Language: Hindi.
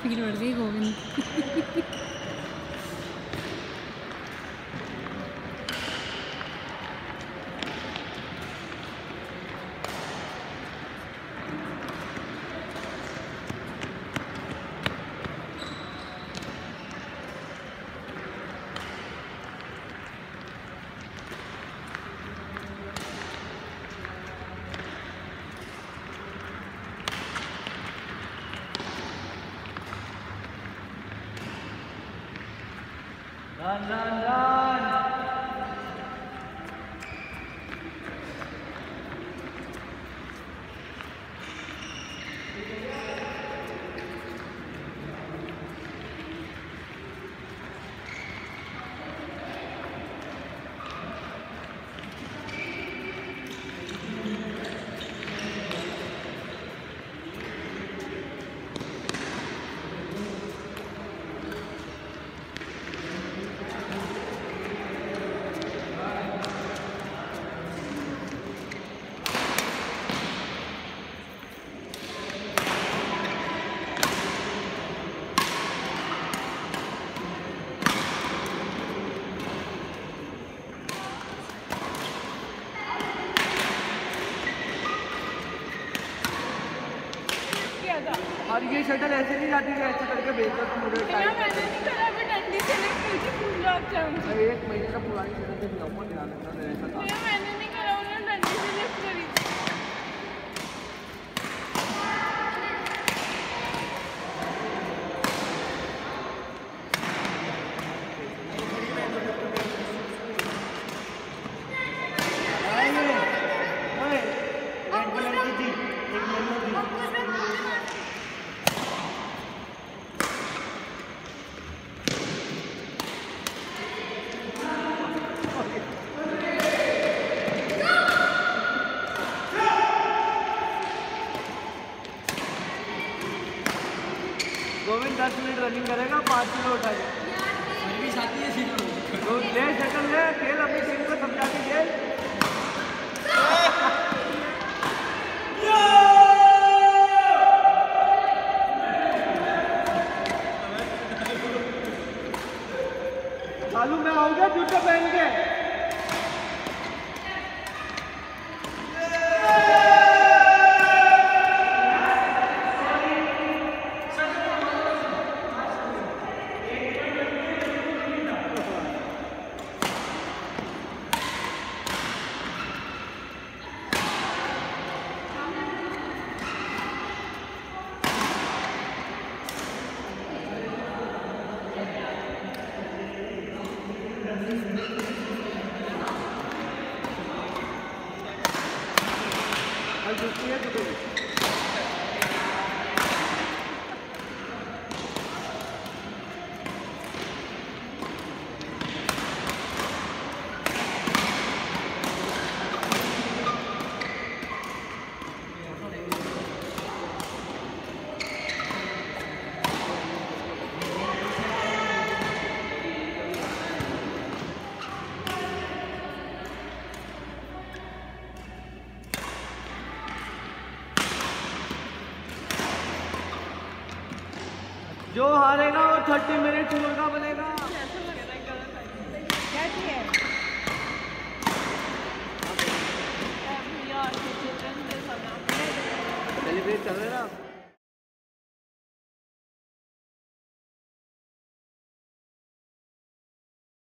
seguir o. la la la. और ये शटल ऐसे नहीं जाती कि ऐसे करके भेजता दो तुम मुझे एक महीने का पुरानी शटल से ध्यान रखना ऐसा था भैया मैंने नहीं करा उन्होंने डंडी से लिफ्ट करी थी रेड कलर की थी एक येलो थी गोविंद दस मिनट रनिंग करेगा पाँच किलो उठा के। तो ले शटल ले खेल अपनी टीम को मालूम मैं आऊँगा जूते पहन के। कल छुट्टी जो हारेगा वो थर्टी मिनट का बनेगा। सेलिब्रेट कर रहे ना